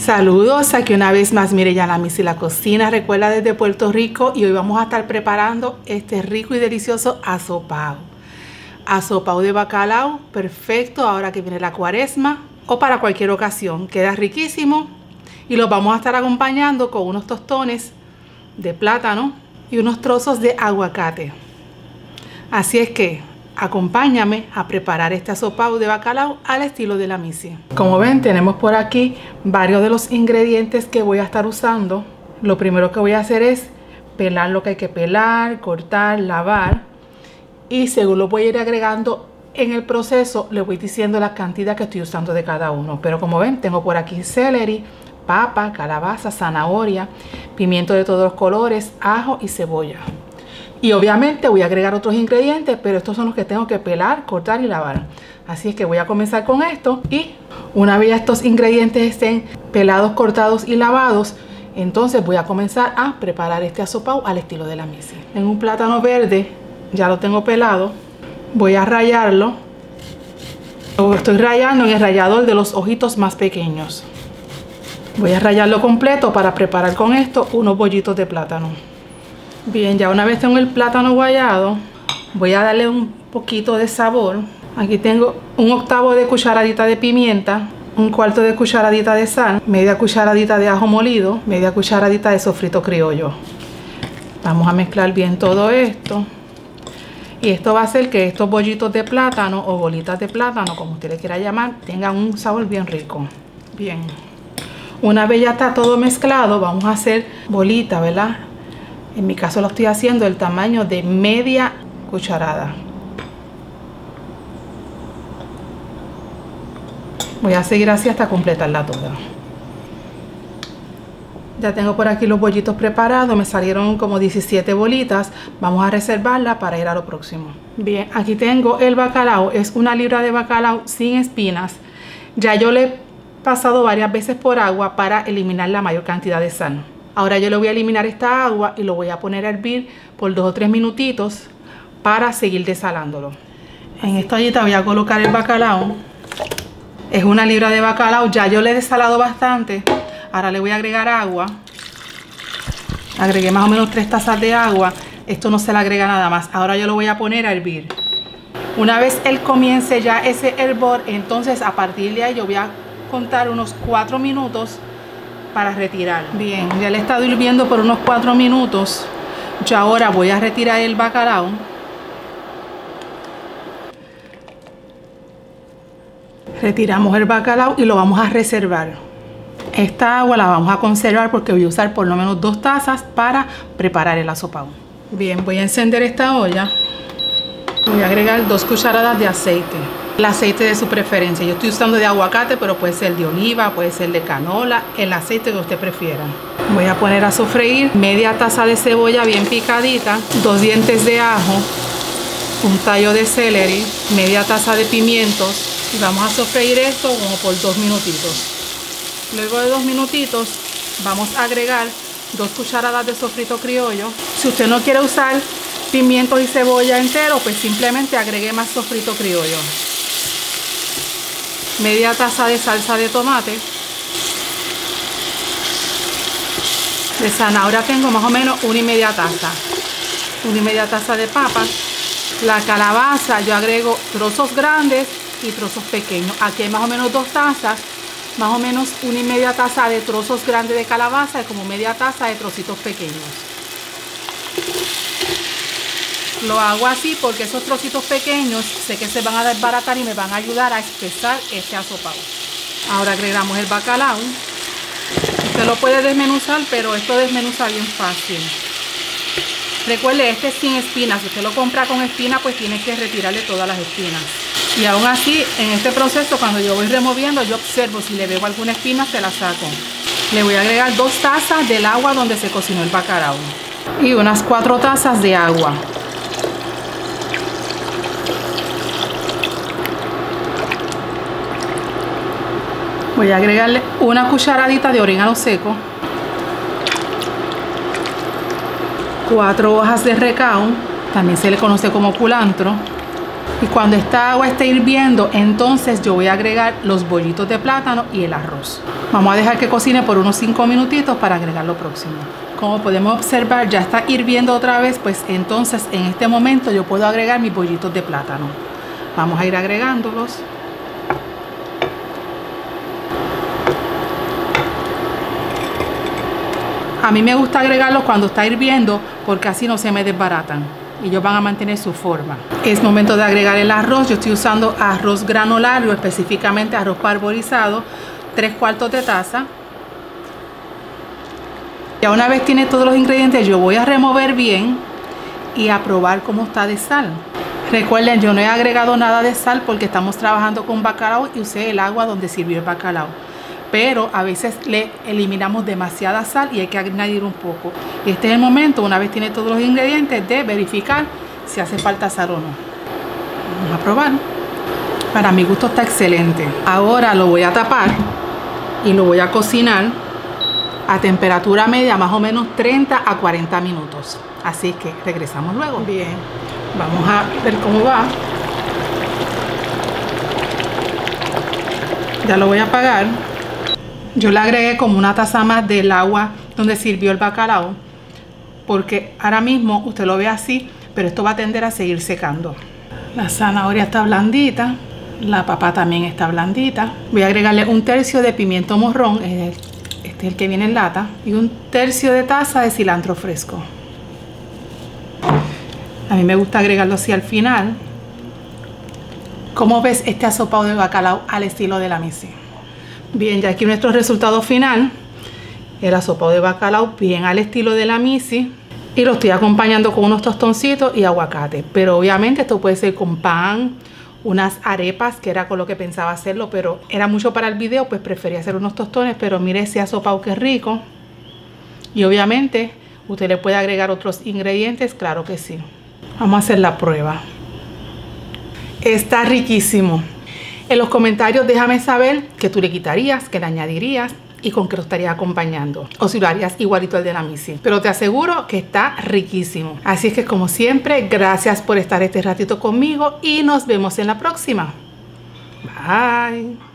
Saludos, aquí una vez más Mireya Misi la cocina, recuerda desde Puerto Rico y hoy vamos a estar preparando este rico y delicioso asopao. Asopao de bacalao, perfecto ahora que viene la cuaresma o para cualquier ocasión, queda riquísimo y lo vamos a estar acompañando con unos tostones de plátano y unos trozos de aguacate. Así es que Acompáñame a preparar este asopado de bacalao al estilo de la misi. Como ven, tenemos por aquí varios de los ingredientes que voy a estar usando. Lo primero que voy a hacer es pelar lo que hay que pelar, cortar, lavar. Y según lo voy a ir agregando en el proceso, le voy diciendo la cantidad que estoy usando de cada uno. Pero como ven, tengo por aquí celery, papa, calabaza, zanahoria, pimiento de todos los colores, ajo y cebolla. Y obviamente voy a agregar otros ingredientes, pero estos son los que tengo que pelar, cortar y lavar. Así es que voy a comenzar con esto y una vez estos ingredientes estén pelados, cortados y lavados, entonces voy a comenzar a preparar este asopao al estilo de la misa. En un plátano verde, ya lo tengo pelado, voy a rayarlo. Lo estoy rayando en el rallador de los ojitos más pequeños. Voy a rayarlo completo para preparar con esto unos bollitos de plátano. Bien, ya una vez tengo el plátano guayado, voy a darle un poquito de sabor. Aquí tengo un octavo de cucharadita de pimienta, un cuarto de cucharadita de sal, media cucharadita de ajo molido, media cucharadita de sofrito criollo. Vamos a mezclar bien todo esto. Y esto va a hacer que estos bollitos de plátano o bolitas de plátano, como usted le quiera llamar, tengan un sabor bien rico. Bien. Una vez ya está todo mezclado, vamos a hacer bolitas, ¿verdad? En mi caso lo estoy haciendo el tamaño de media cucharada. Voy a seguir así hasta completarla toda. Ya tengo por aquí los bollitos preparados, me salieron como 17 bolitas. Vamos a reservarla para ir a lo próximo. Bien, aquí tengo el bacalao, es una libra de bacalao sin espinas. Ya yo le he pasado varias veces por agua para eliminar la mayor cantidad de sal. Ahora yo le voy a eliminar esta agua y lo voy a poner a hervir por dos o tres minutitos para seguir desalándolo. En esta ollita voy a colocar el bacalao. Es una libra de bacalao, ya yo le he desalado bastante. Ahora le voy a agregar agua. Agregué más o menos tres tazas de agua. Esto no se le agrega nada más. Ahora yo lo voy a poner a hervir. Una vez él comience ya ese hervor, entonces a partir de ahí yo voy a contar unos cuatro minutos para retirar. Bien, ya le he estado hirviendo por unos 4 minutos. Yo ahora voy a retirar el bacalao. Retiramos el bacalao y lo vamos a reservar. Esta agua la vamos a conservar porque voy a usar por lo menos dos tazas para preparar el asopao. Bien, voy a encender esta olla. Voy a agregar dos cucharadas de aceite el aceite de su preferencia. Yo estoy usando de aguacate, pero puede ser de oliva, puede ser de canola, el aceite que usted prefiera. Voy a poner a sofreír media taza de cebolla bien picadita, dos dientes de ajo, un tallo de celery, media taza de pimientos y vamos a sofreír esto como por dos minutitos. Luego de dos minutitos vamos a agregar dos cucharadas de sofrito criollo. Si usted no quiere usar pimientos y cebolla entero, pues simplemente agregue más sofrito criollo media taza de salsa de tomate. De zanahoria tengo más o menos una y media taza. Una y media taza de papas. La calabaza yo agrego trozos grandes y trozos pequeños. Aquí hay más o menos dos tazas. Más o menos una y media taza de trozos grandes de calabaza y como media taza de trocitos pequeños. Lo hago así porque esos trocitos pequeños sé que se van a desbaratar y me van a ayudar a espesar este asopado. Ahora agregamos el bacalao. Usted lo puede desmenuzar, pero esto desmenuza bien fácil. Recuerde, este es sin espinas. Si usted lo compra con espinas, pues tiene que retirarle todas las espinas. Y aún así, en este proceso, cuando yo voy removiendo, yo observo si le veo alguna espina, se la saco. Le voy a agregar dos tazas del agua donde se cocinó el bacalao. Y unas cuatro tazas de agua. Voy a agregarle una cucharadita de orégano seco. Cuatro hojas de recao, también se le conoce como culantro. Y cuando esta agua esté hirviendo, entonces yo voy a agregar los bollitos de plátano y el arroz. Vamos a dejar que cocine por unos 5 minutitos para agregar lo próximo. Como podemos observar, ya está hirviendo otra vez, pues entonces en este momento yo puedo agregar mis bollitos de plátano. Vamos a ir agregándolos. A mí me gusta agregarlos cuando está hirviendo porque así no se me desbaratan y ellos van a mantener su forma. Es momento de agregar el arroz. Yo estoy usando arroz granulario, específicamente arroz parborizado, 3 cuartos de taza. Ya una vez tiene todos los ingredientes, yo voy a remover bien y a probar cómo está de sal. Recuerden, yo no he agregado nada de sal porque estamos trabajando con bacalao y usé el agua donde sirvió el bacalao pero a veces le eliminamos demasiada sal y hay que añadir un poco. Este es el momento, una vez tiene todos los ingredientes, de verificar si hace falta sal o no. Vamos a probar. Para mi gusto está excelente. Ahora lo voy a tapar y lo voy a cocinar a temperatura media, más o menos 30 a 40 minutos. Así que regresamos luego. Bien, vamos a ver cómo va. Ya lo voy a apagar. Yo le agregué como una taza más del agua donde sirvió el bacalao, porque ahora mismo usted lo ve así, pero esto va a tender a seguir secando. La zanahoria está blandita, la papa también está blandita. Voy a agregarle un tercio de pimiento morrón, este es el que viene en lata, y un tercio de taza de cilantro fresco. A mí me gusta agregarlo así al final. Como ves, este asopado de bacalao al estilo de la misi. Bien, ya aquí nuestro resultado final. El asopado de bacalao bien al estilo de la misi. Y lo estoy acompañando con unos tostoncitos y aguacate. Pero obviamente esto puede ser con pan, unas arepas, que era con lo que pensaba hacerlo, pero era mucho para el video, pues preferí hacer unos tostones. Pero mire ese asopado que rico. Y obviamente usted le puede agregar otros ingredientes, claro que sí. Vamos a hacer la prueba. Está riquísimo. En los comentarios déjame saber qué tú le quitarías, qué le añadirías y con qué lo estarías acompañando. O si lo harías igualito al de la misi. Pero te aseguro que está riquísimo. Así es que como siempre, gracias por estar este ratito conmigo y nos vemos en la próxima. Bye.